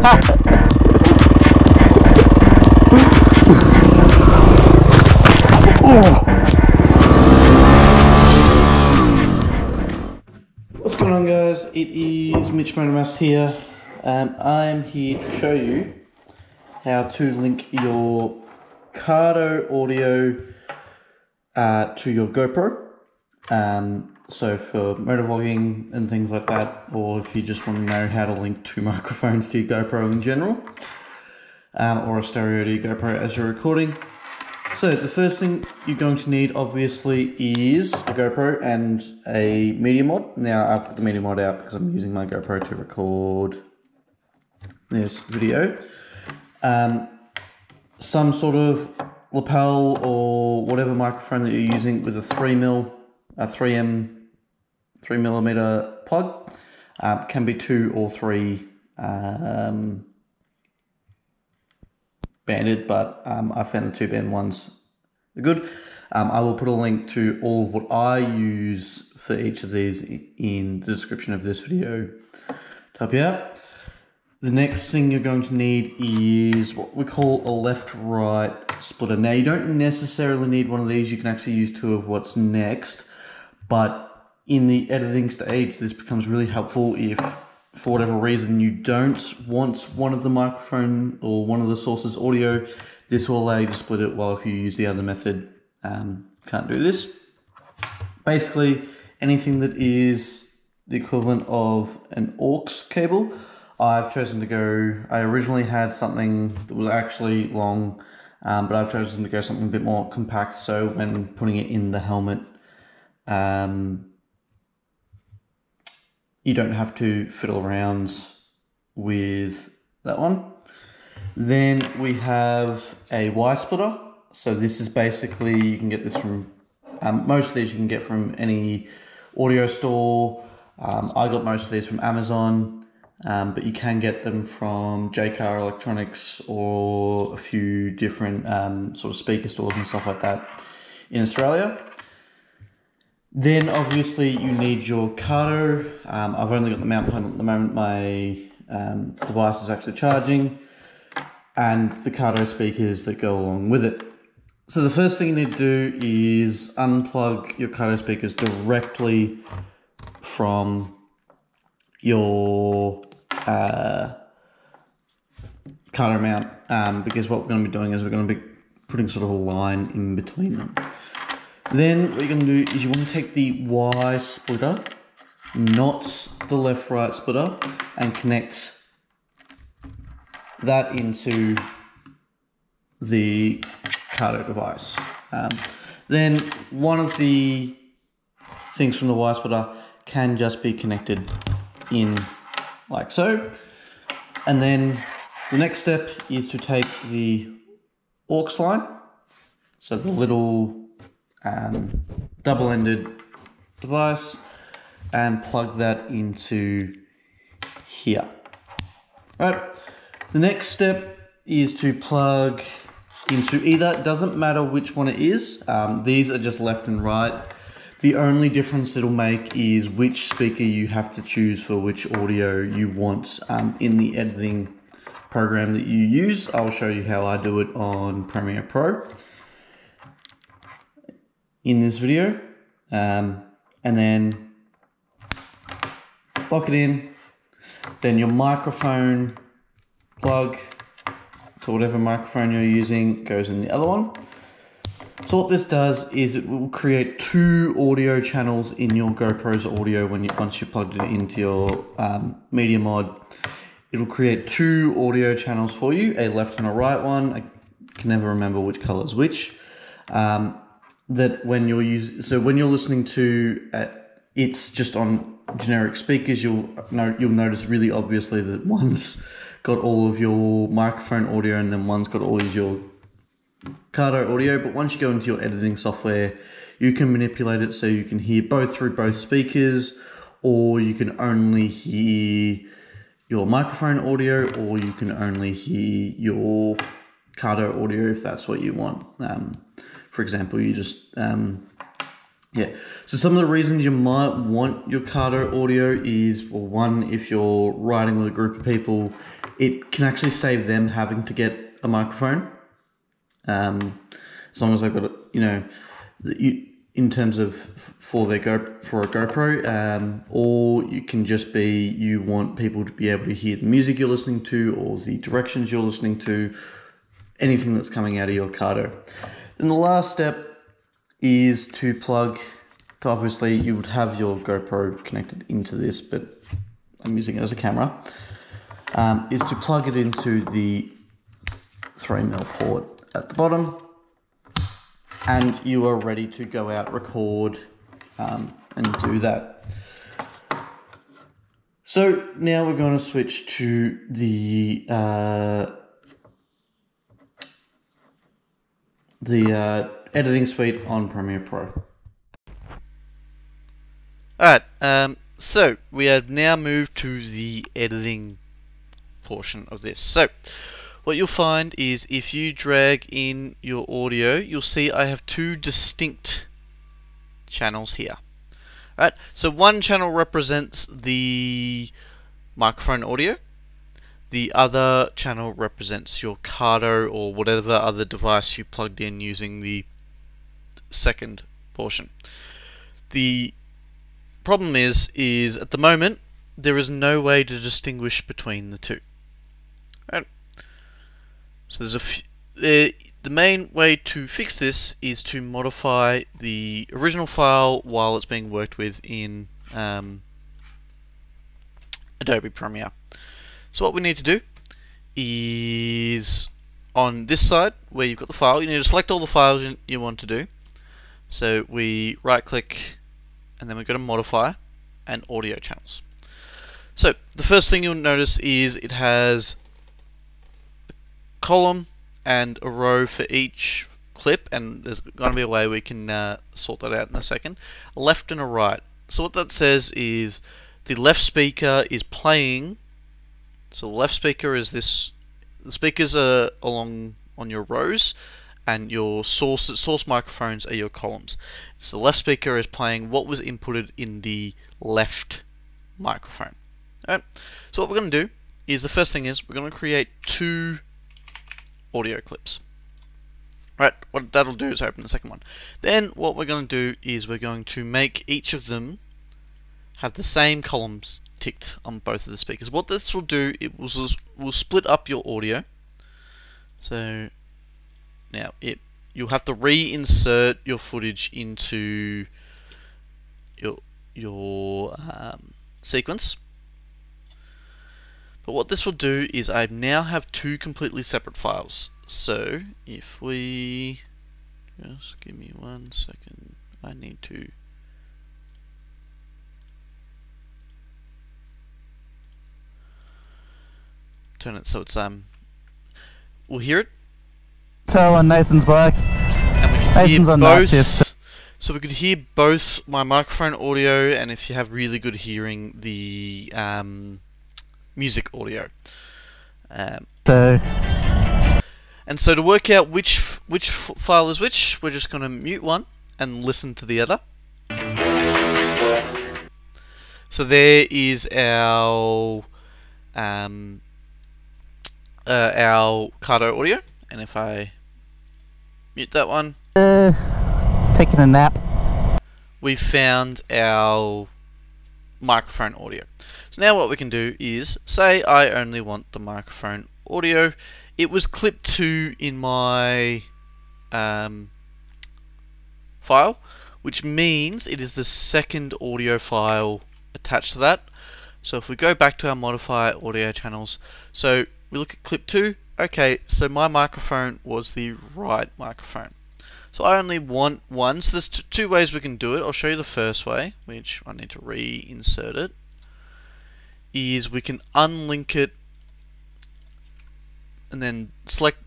What's going on guys? It is Mitch MotoMaths here. Um, I am here to show you how to link your Cardo audio uh, to your GoPro. Um, so for motovlogging and things like that, or if you just want to know how to link two microphones to your GoPro in general, um, or a stereo to your GoPro as you're recording. So the first thing you're going to need obviously is a GoPro and a media mod. Now I've put the media mod out because I'm using my GoPro to record this video. Um, some sort of lapel or whatever microphone that you're using with a 3 mil, a 3M, 3 millimeter plug. Uh, can be two or three um, banded, but um, I found the two band ones are good. Um, I will put a link to all of what I use for each of these in the description of this video to help you out. The next thing you're going to need is what we call a left-right splitter. Now you don't necessarily need one of these, you can actually use two of what's next, but in the editing stage this becomes really helpful if for whatever reason you don't want one of the microphone or one of the sources audio, this will allow you to split it while if you use the other method, um, can't do this. Basically, anything that is the equivalent of an aux cable, I've chosen to go, I originally had something that was actually long, um, but I've chosen to go something a bit more compact, so when putting it in the helmet, um, you don't have to fiddle around with that one. Then we have a Y splitter. So this is basically, you can get this from, um, most of these you can get from any audio store. Um, I got most of these from Amazon, um, but you can get them from Jaycar Electronics or a few different um, sort of speaker stores and stuff like that in Australia. Then obviously you need your Cardo. Um, I've only got the mount point at the moment. My um, device is actually charging and the Cardo speakers that go along with it. So the first thing you need to do is unplug your Cardo speakers directly from your uh, Cardo mount um, because what we're going to be doing is we're going to be putting sort of a line in between them. Then what you're going to do is you want to take the Y splitter, not the left-right splitter, and connect that into the Cardo device. Um, then one of the things from the Y splitter can just be connected in like so. And then the next step is to take the aux line, so the little um, double-ended device and plug that into here. Right. The next step is to plug into either, doesn't matter which one it is, um, these are just left and right. The only difference it'll make is which speaker you have to choose for which audio you want um, in the editing program that you use. I'll show you how I do it on Premiere Pro in this video. Um, and then lock it in. Then your microphone plug to whatever microphone you're using goes in the other one. So what this does is it will create two audio channels in your GoPro's audio when you once you plugged it into your um, media mod. It'll create two audio channels for you, a left and a right one. I can never remember which color is which. Um, that when you're using, so when you're listening to, uh, it's just on generic speakers. You'll know you'll notice really obviously that one's got all of your microphone audio and then one's got all of your Cardo audio. But once you go into your editing software, you can manipulate it so you can hear both through both speakers, or you can only hear your microphone audio, or you can only hear your Cardo audio if that's what you want. Um, for example, you just, um, yeah. So some of the reasons you might want your Cardo audio is, well, one, if you're riding with a group of people, it can actually save them having to get a microphone. Um, as long as they've got, you know, you, in terms of for their Go for a GoPro, um, or you can just be you want people to be able to hear the music you're listening to or the directions you're listening to, anything that's coming out of your Cardo. Then the last step is to plug. Obviously, you would have your GoPro connected into this, but I'm using it as a camera. Um, is to plug it into the 3mm port at the bottom and you are ready to go out, record, um, and do that. So now we're going to switch to the uh, the uh, editing suite on Premiere Pro. Alright, um, so we have now moved to the editing portion of this. So what you'll find is if you drag in your audio, you'll see I have two distinct channels here. All right, so one channel represents the microphone audio, the other channel represents your Cardo or whatever other device you plugged in using the second portion. The problem is, is at the moment there is no way to distinguish between the two. Right? So there's a f the, the main way to fix this is to modify the original file while it's being worked with in um, Adobe Premiere. So what we need to do is on this side where you've got the file, you need to select all the files you, want to do. So we right click and then we go to modify and audio channels. So the first thing you'll notice is it has a column and a row for each clip and there's going to be a way we can uh, sort that out in a second a left and a right so what that says is the left speaker is playing so the left speaker is this the speakers are along on your rows and your source source microphones are your columns so the left speaker is playing what was inputted in the left microphone Alright, so what we're going to do is the first thing is we're going to create two audio clips. Right, what that'll do is open the second one. Then what we're going to do is we're going to make each of them have the same columns ticked on both of the speakers. What this will do, it will, will split up your audio. So now it you'll have to reinsert your footage into your your um, sequence. But what this will do is I now have two completely separate files. So if we just give me one second, I need to turn it so it's um we'll hear it. Tell when Nathan's back. And we can Nathan's hear on both so we could hear both my microphone audio and if you have really good hearing the um music audio. Um, So, and so to work out which which f- file is which, we're just going to mute one and listen to the other. So there is our um, uh, our Cardo audio, and if I mute that one, uh, he's taking a nap. we found our microphone audio. So now what we can do is say I only want the microphone audio. It was clipped to in my um, file, which means it is the second audio file attached to that. So if we go back to our modify audio channels, so we look at clip 2, okay, so my microphone was the right microphone. So I only want one, so there's two ways we can do it. I'll show you the first way, which I need to reinsert it, is we can unlink it and then select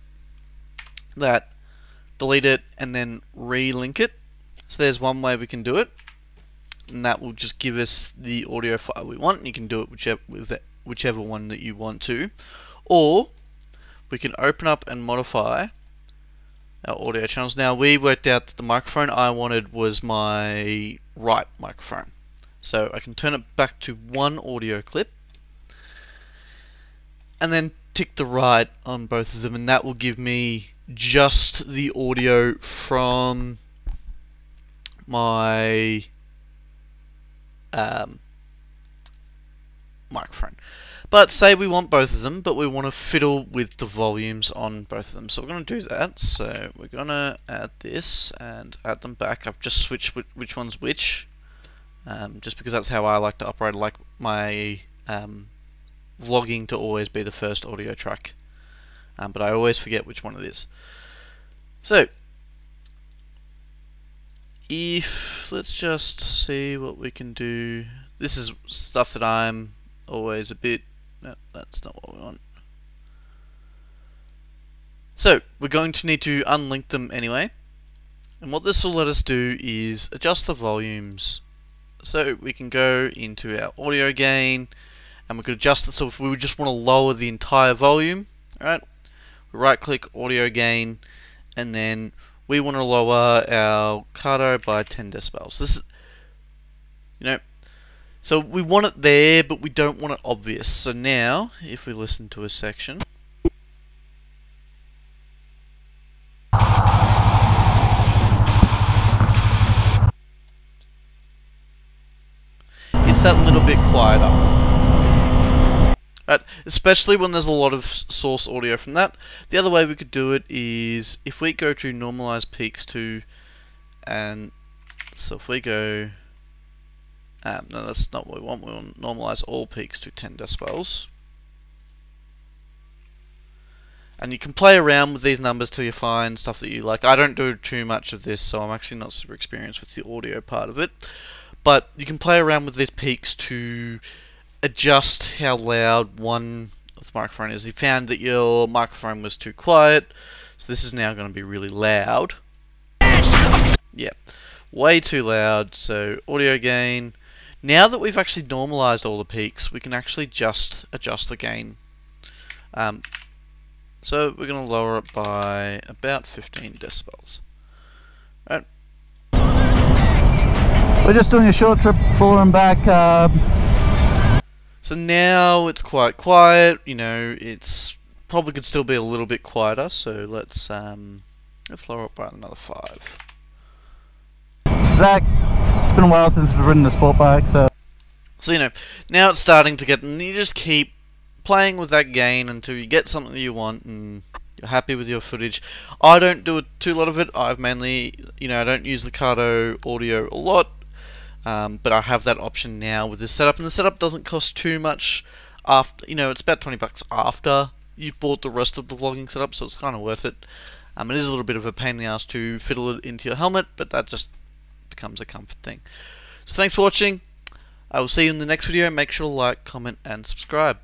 that, delete it, and then relink it. So there's one way we can do it, and that will just give us the audio file we want. And You can do it whichever whichever one that you want to, or we can open up and modify our audio channels. Now we worked out that the microphone I wanted was my right microphone. So I can turn it back to one audio clip. And then tick the right on both of them, and that will give me just the audio from my um, microphone. But say we want both of them, but we want to fiddle with the volumes on both of them. So we're going to do that. So we're going to add this and add them back. I've just switched which one's which, um, just because that's how I like to operate. I like my um, vlogging to always be the first audio track. Um, but I always forget which one it is. So, if, let's just see what we can do. This is stuff that I'm always a bit, no, that's not what we want. So, we're going to need to unlink them anyway. And what this will let us do is adjust the volumes. So we can go into our audio gain, and we could adjust it so if we just want to lower the entire volume, right? Right click audio gain and then we want to lower our Cardo by 10 decibels. This is, you know, so we want it there, but we don't want it obvious. So now, if we listen to a section, it's that little bit quieter. Right, especially when there's a lot of source audio from that. The other way we could do it is if we go to normalize peaks to, and so if we go, um, no that's not what we want, we want to normalize all peaks to 10 decibels. And you can play around with these numbers till you find stuff that you like. I don't do too much of this, so I'm actually not super experienced with the audio part of it. But you can play around with these peaks to adjust how loud one of the microphone is. You found that your microphone was too quiet, so this is now going to be really loud. Yeah, way too loud, so audio gain. Now that we've actually normalized all the peaks, we can actually just adjust the gain. Um, so we're going to lower it by about 15 decibels. Right. We're just doing a short trip forward and back. Uh, so now it's quite quiet, you know, it's probably could still be a little bit quieter, so let's um let's lower it by another five. Zach, it's been a while since we've ridden a sport bike, so So you know, now it's starting to get and you just keep playing with that gain until you get something that you want and you're happy with your footage. I don't do a too lot of it. I've mainly, you know, I don't use the Cardo audio a lot. Um, but I have that option now with this setup, and the setup doesn't cost too much. After you know, it's about 20 bucks after you've bought the rest of the vlogging setup, so it's kind of worth it. Um, it is a little bit of a pain in the ass to fiddle it into your helmet, but that just becomes a comfort thing. So thanks for watching. I will see you in the next video. Make sure to like, comment, and subscribe.